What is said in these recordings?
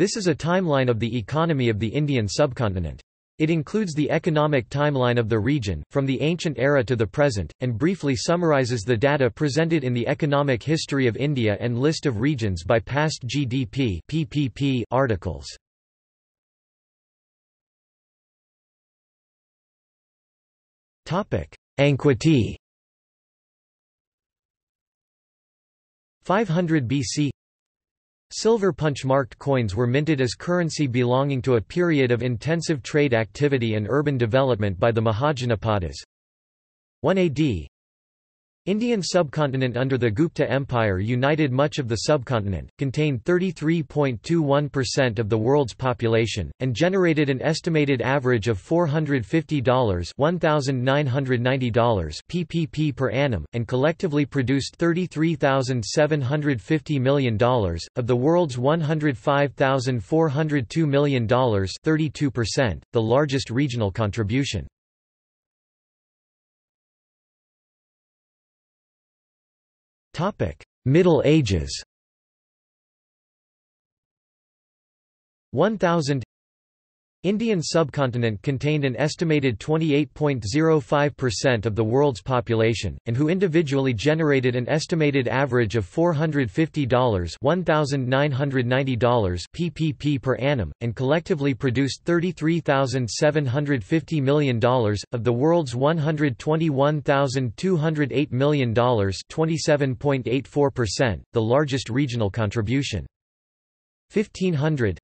This is a timeline of the economy of the Indian subcontinent. It includes the economic timeline of the region, from the ancient era to the present, and briefly summarizes the data presented in the Economic History of India and List of Regions by Past GDP PPP articles. Anquity 500 BC Silver punch-marked coins were minted as currency belonging to a period of intensive trade activity and urban development by the Mahajanapadas. 1 AD Indian subcontinent under the Gupta Empire united much of the subcontinent, contained 33.21% of the world's population, and generated an estimated average of $450 $1,990 PPP per annum, and collectively produced $33,750 million, of the world's $105,402 million 32%, the largest regional contribution. Middle Ages. 1000 Indian subcontinent contained an estimated 28.05% of the world's population, and who individually generated an estimated average of $450 $1,990 PPP per annum, and collectively produced $33,750 million, of the world's $121,208 million 27.84%, the largest regional contribution. 1500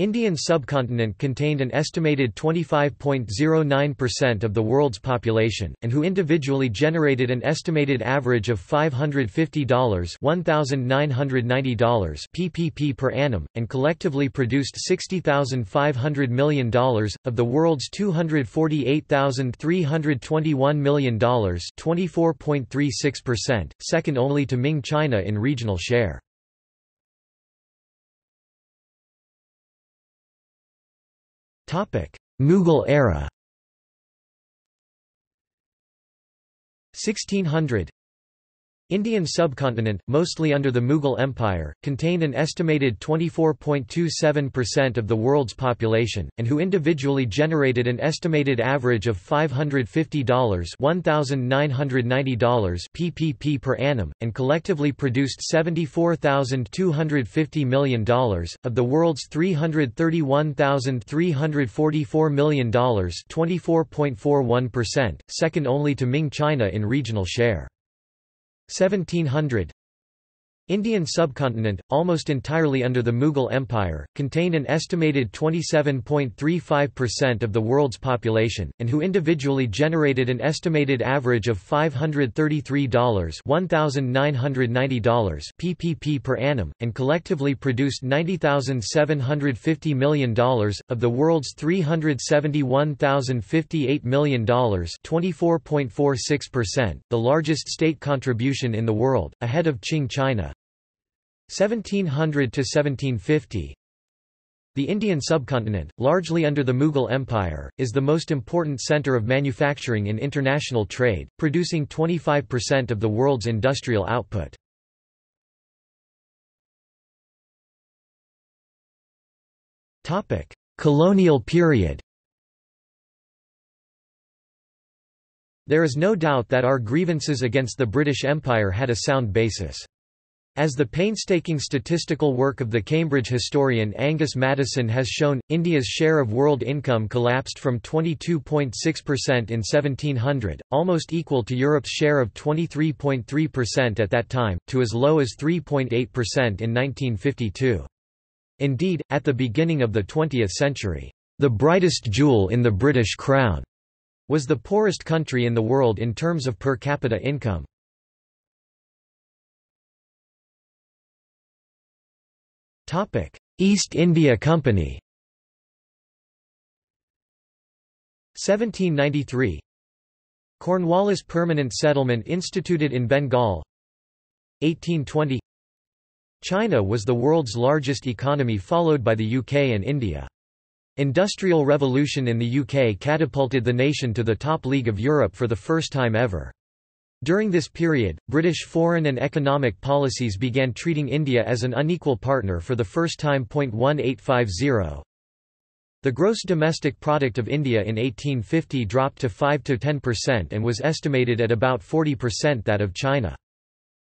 Indian subcontinent contained an estimated 25.09% of the world's population, and who individually generated an estimated average of $550 $1,990 PPP per annum, and collectively produced $60,500 million, of the world's $248,321 million 24.36%, second only to Ming China in regional share. Mughal era. 1600 Indian subcontinent, mostly under the Mughal Empire, contained an estimated 24.27% of the world's population, and who individually generated an estimated average of $550 $1,990 PPP per annum, and collectively produced $74,250 million, of the world's $331,344 million 24.41%, second only to Ming China in regional share. 1700 Indian subcontinent, almost entirely under the Mughal Empire, contained an estimated 27.35% of the world's population, and who individually generated an estimated average of $533 $1,990 PPP per annum, and collectively produced $90,750 million, of the world's $371,058 million 24.46%, the largest state contribution in the world, ahead of Qing China. 1700 to 1750 The Indian subcontinent, largely under the Mughal Empire, is the most important center of manufacturing in international trade, producing 25% of the world's industrial output. Topic: Colonial period. There is no doubt that our grievances against the British Empire had a sound basis. As the painstaking statistical work of the Cambridge historian Angus Maddison has shown, India's share of world income collapsed from 22.6% in 1700, almost equal to Europe's share of 23.3% at that time, to as low as 3.8% in 1952. Indeed, at the beginning of the 20th century, the brightest jewel in the British crown was the poorest country in the world in terms of per capita income. East India Company. 1793 Cornwallis Permanent Settlement instituted in Bengal. 1820 China was the world's largest economy followed by the UK and India. Industrial Revolution in the UK catapulted the nation to the top league of Europe for the first time ever. During this period, British foreign and economic policies began treating India as an unequal partner for the first time. 1850 The gross domestic product of India in 1850 dropped to 5 to 10% and was estimated at about 40% that of China.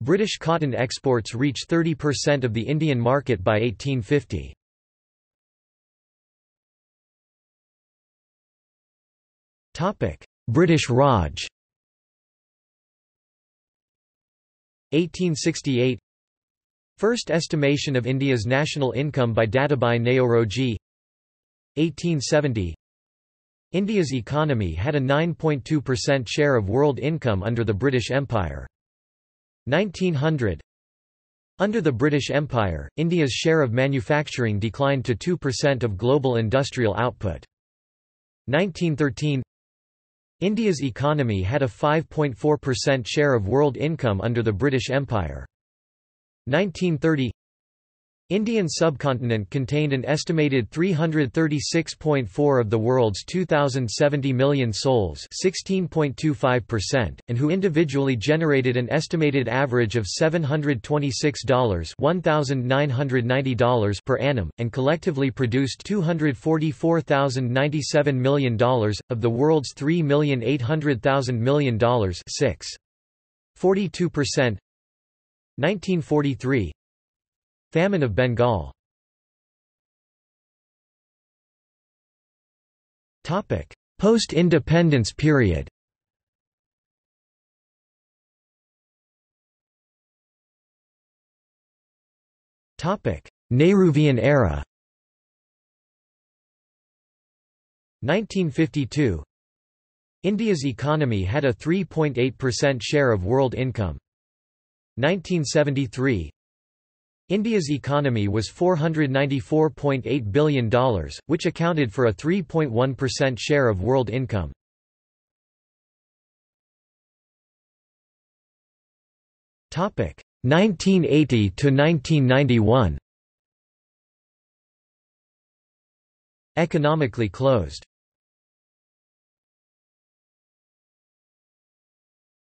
British cotton exports reached 30% of the Indian market by 1850. British Raj 1868 First estimation of India's national income by Dadabhai Naoroji 1870 India's economy had a 9.2% share of world income under the British Empire. 1900 Under the British Empire, India's share of manufacturing declined to 2% of global industrial output. 1913 India's economy had a 5.4% share of world income under the British Empire. 1930 Indian subcontinent contained an estimated 336.4 of the world's 2,070 million souls 16.25%, and who individually generated an estimated average of $726 $1,990 per annum, and collectively produced $244,097 million, of the world's $3,800,000 million 6. 42% 1943 Famine of Bengal. Post-independence period. Nehruvian era. 1952 India's economy had a 3.8% share of world income. 1973 India's economy was $494.8 billion, which accounted for a 3.1% share of world income. Topic 1980 to 1991. Economically closed.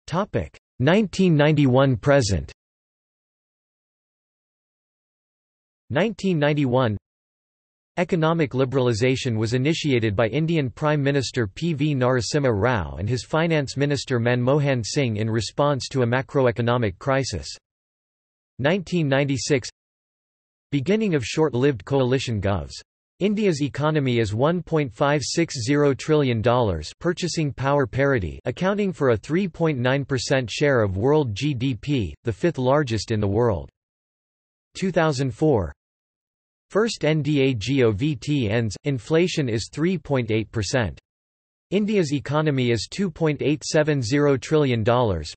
Topic 1991 present. 1991 Economic liberalisation was initiated by Indian Prime Minister P. V. Narasimha Rao and his Finance Minister Manmohan Singh in response to a macroeconomic crisis. 1996 Beginning of short-lived coalition govs. India's economy is $1.560 trillion purchasing power parity accounting for a 3.9% share of world GDP, the fifth largest in the world. 2004 First NDA-GOVT ends, inflation is 3.8%. India's economy is $2.870 trillion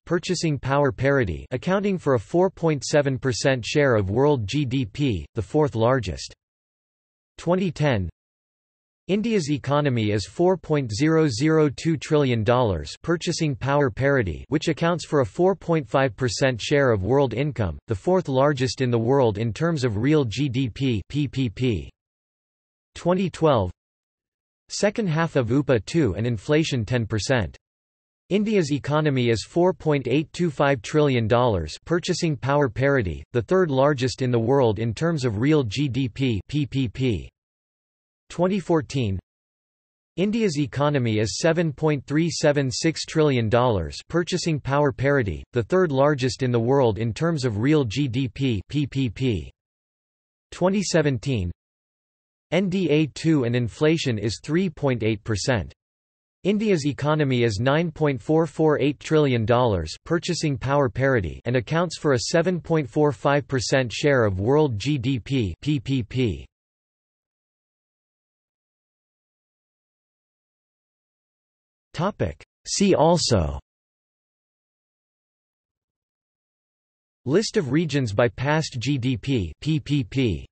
purchasing power parity accounting for a 4.7% share of world GDP, the fourth largest. 2010 India's economy is $4.002 trillion purchasing power parity which accounts for a 4.5% share of world income, the fourth largest in the world in terms of real GDP PPP. 2012 Second half of UPA 2 and inflation 10%. India's economy is $4.825 trillion purchasing power parity, the third largest in the world in terms of real GDP PPP. 2014 India's economy is $7.376 trillion purchasing power parity, the third largest in the world in terms of real GDP PPP. 2017 NDA2 and inflation is 3.8%. India's economy is $9.448 trillion purchasing power parity and accounts for a 7.45% share of world GDP PPP. See also. List of regions by past GDP PPP